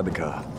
Stay. The car.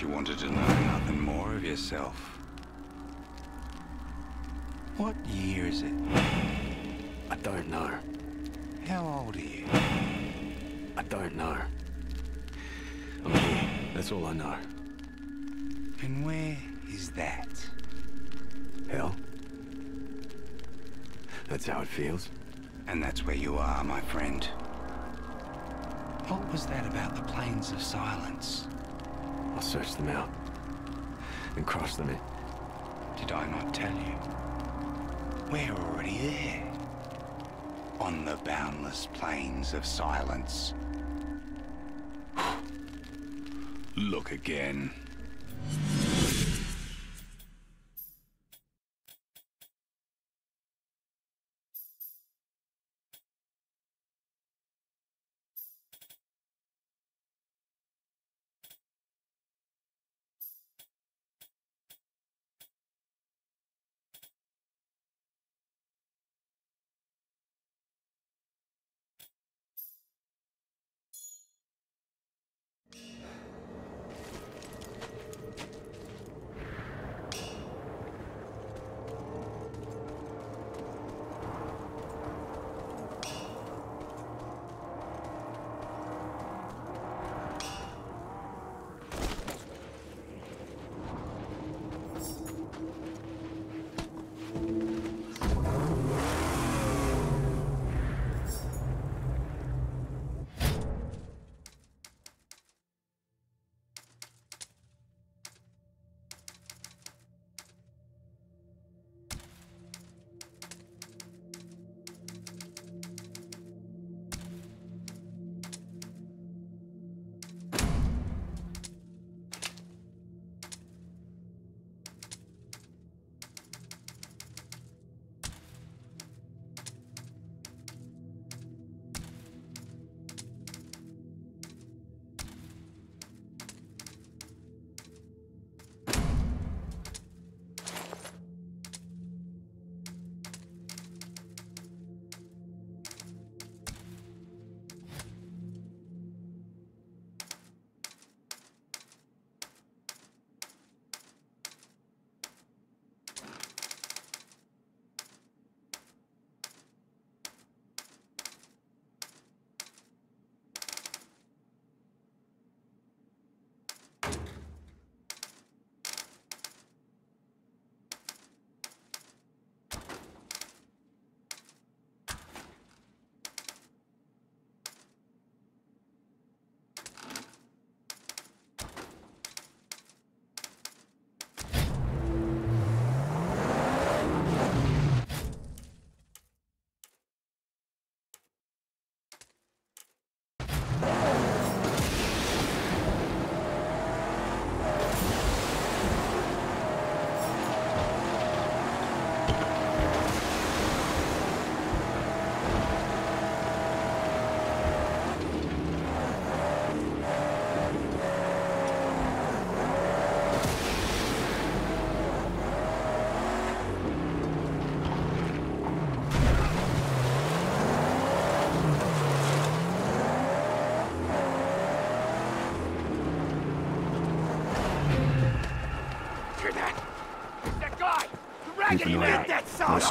You wanted to know nothing more of yourself. What year is it? I don't know. How old are you? I don't know. I'm here. That's all I know. And where is that? Hell. That's how it feels. And that's where you are, my friend. What was that about the Plains of Silence? I'll search them out. And cross them in. Did I not tell you? We're already there. On the boundless plains of silence. Look again. pues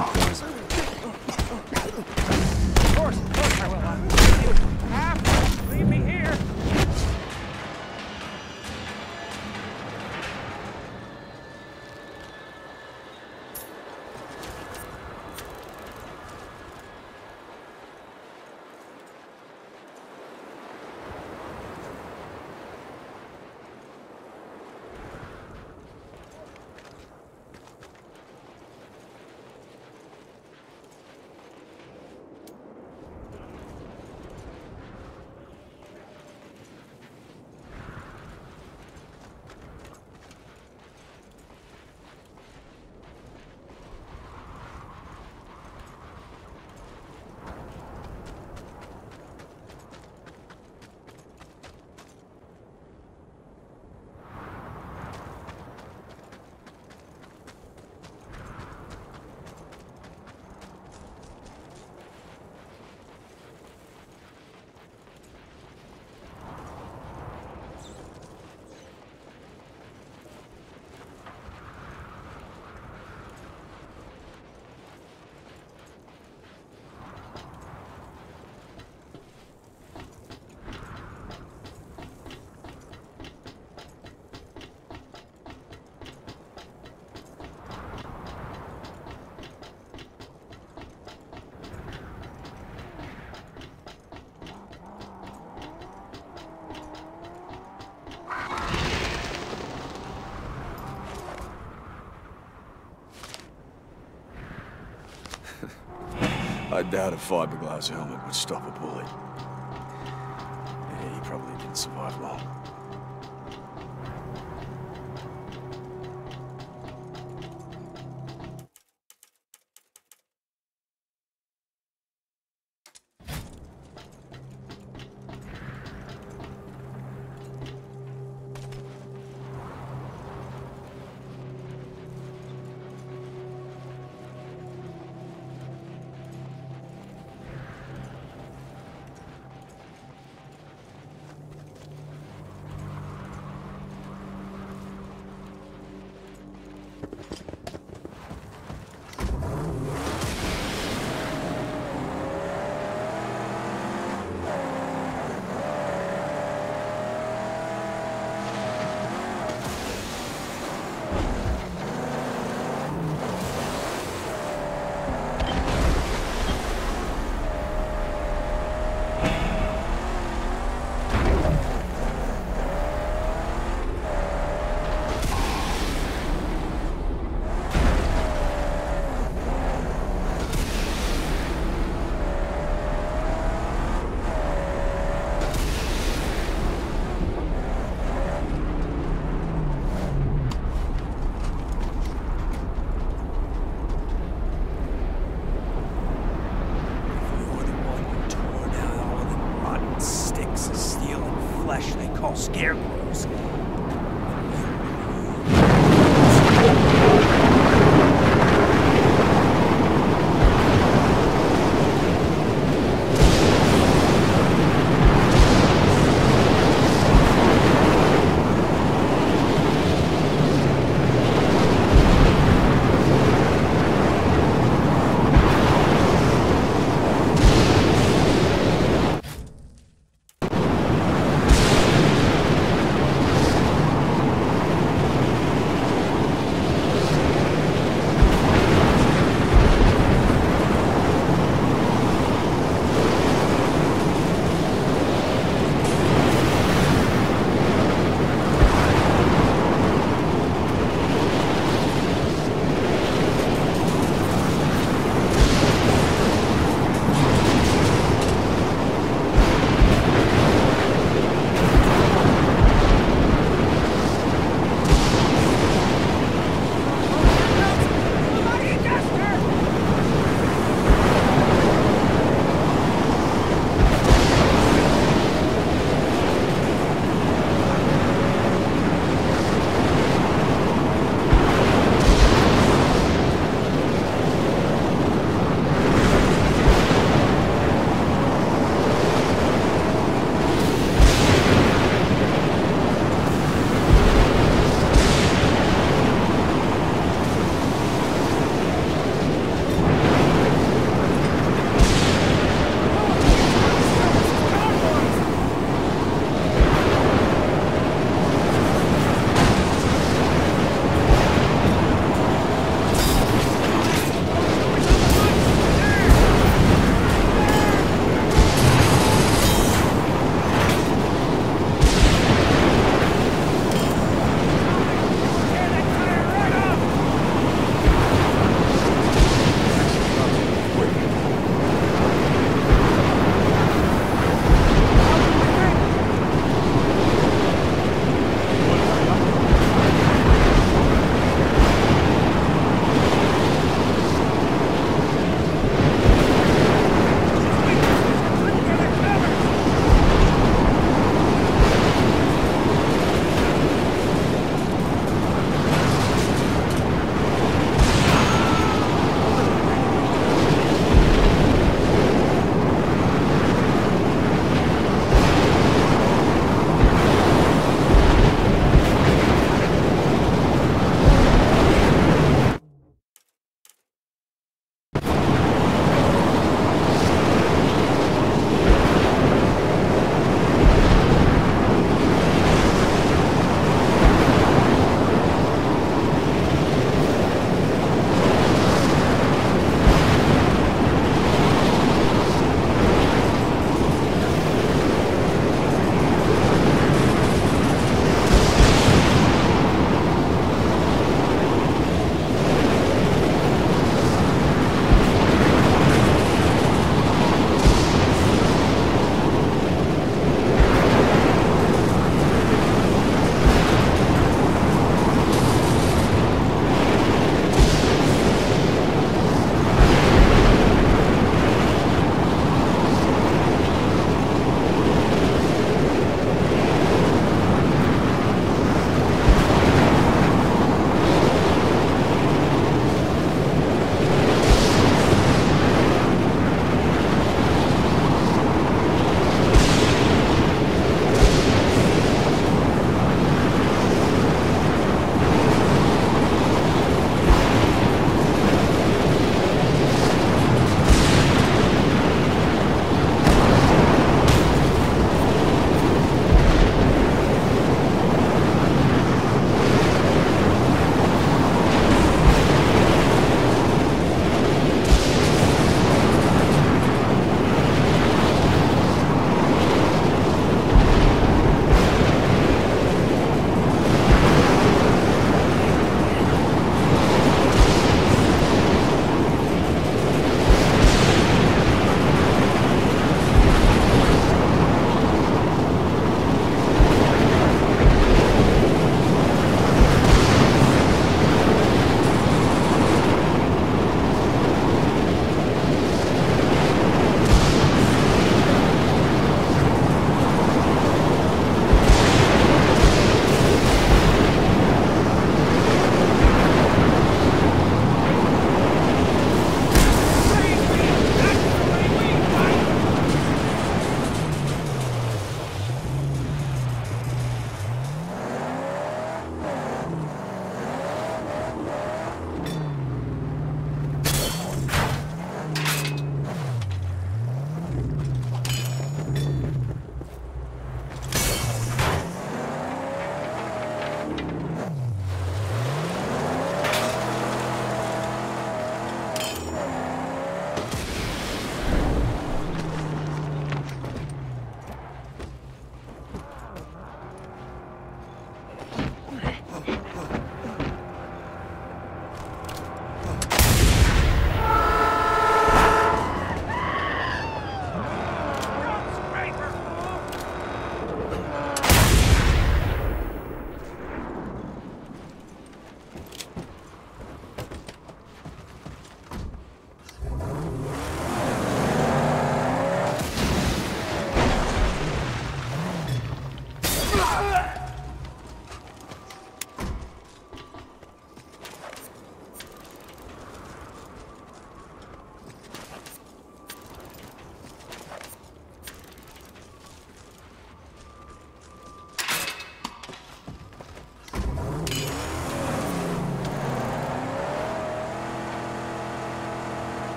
I doubt a fiberglass helmet would stop a bullet.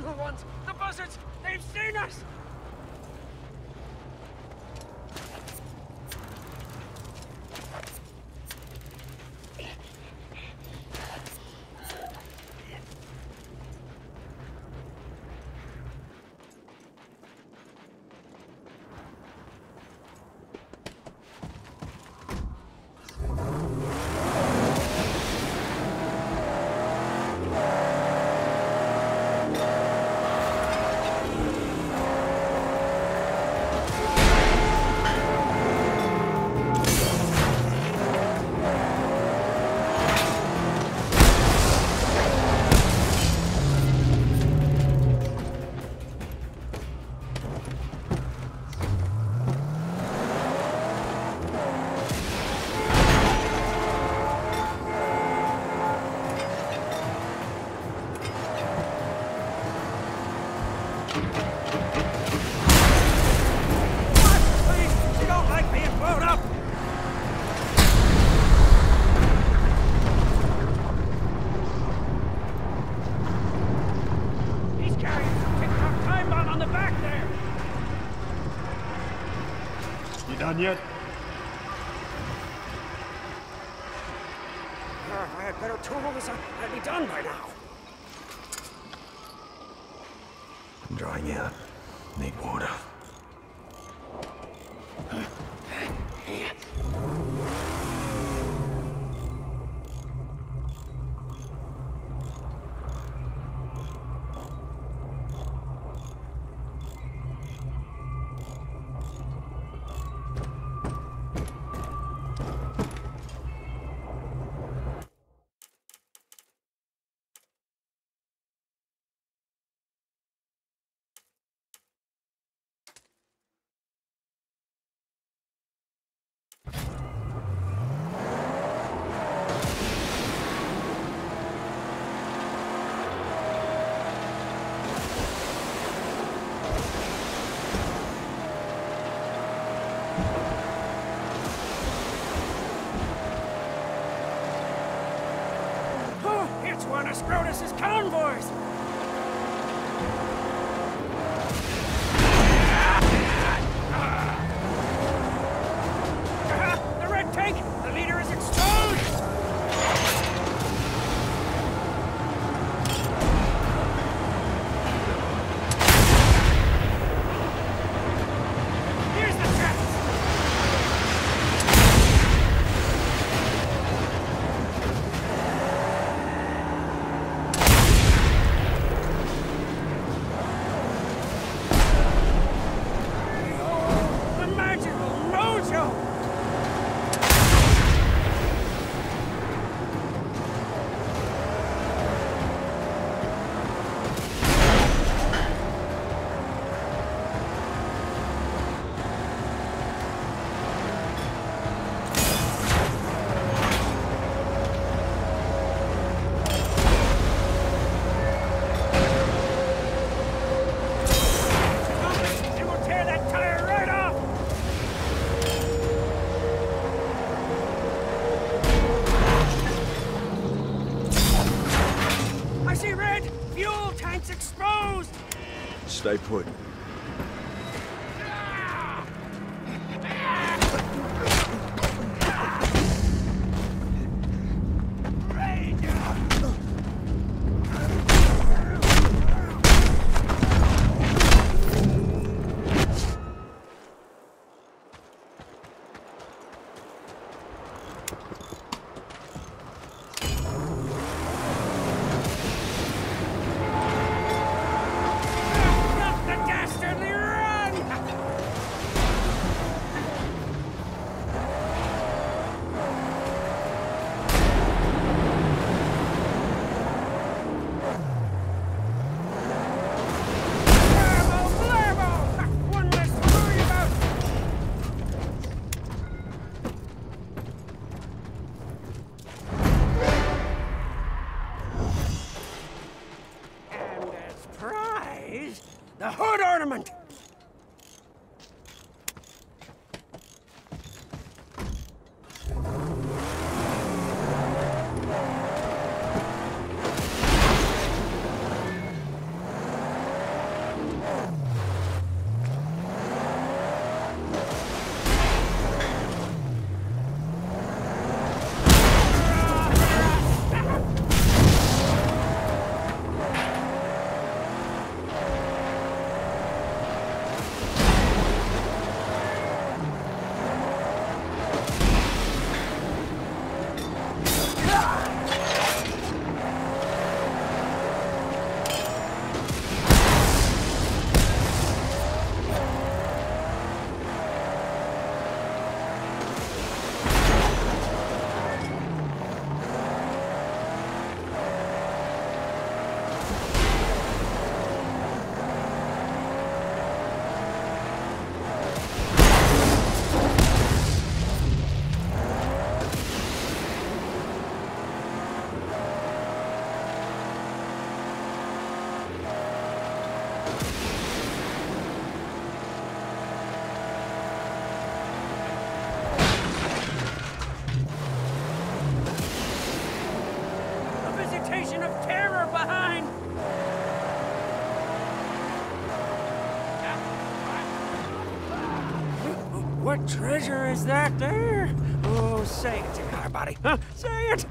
turn around. I'm drying out. Need water. Marcus convoys! What treasure is that there? Oh, say it, buddy. Huh? Say it!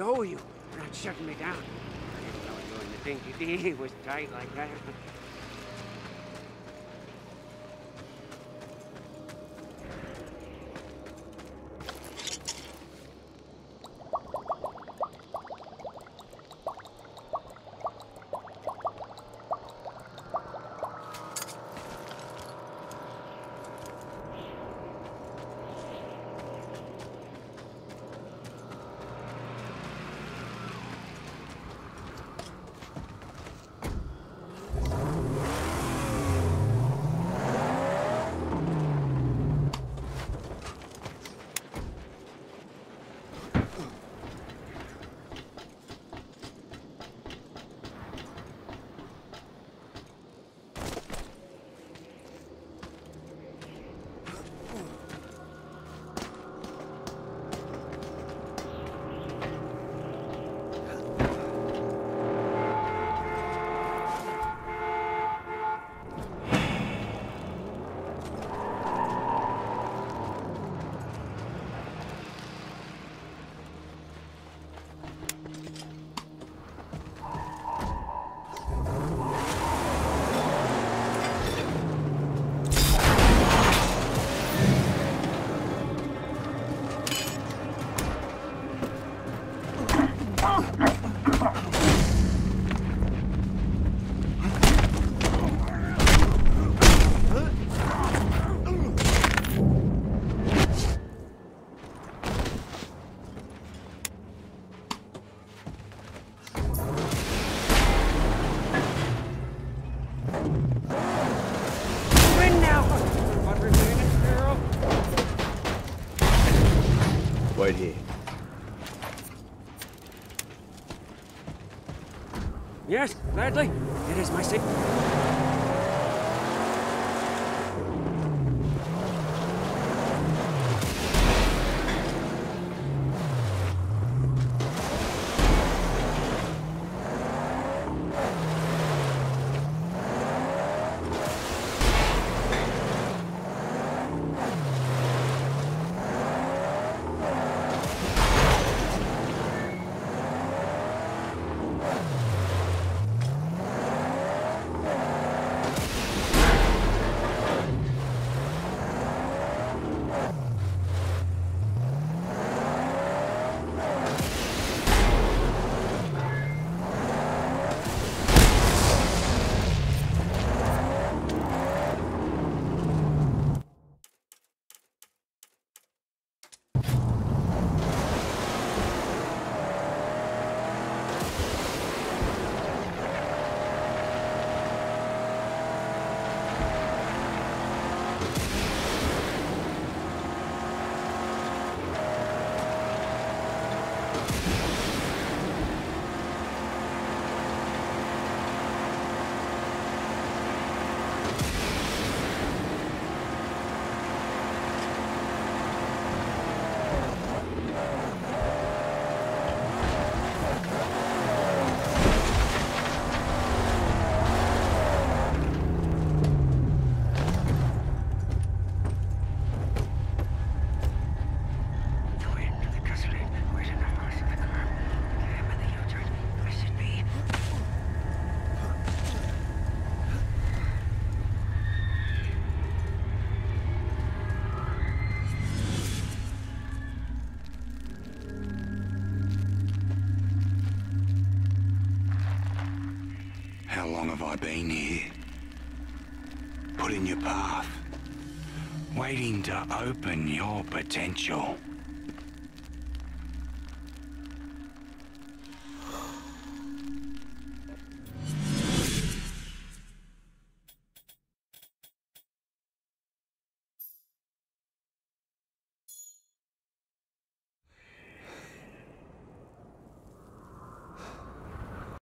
I owe you for not shutting me down. I didn't know you and the Dinki-Di was tight like that. Gladly. It is my secret. To open your potential.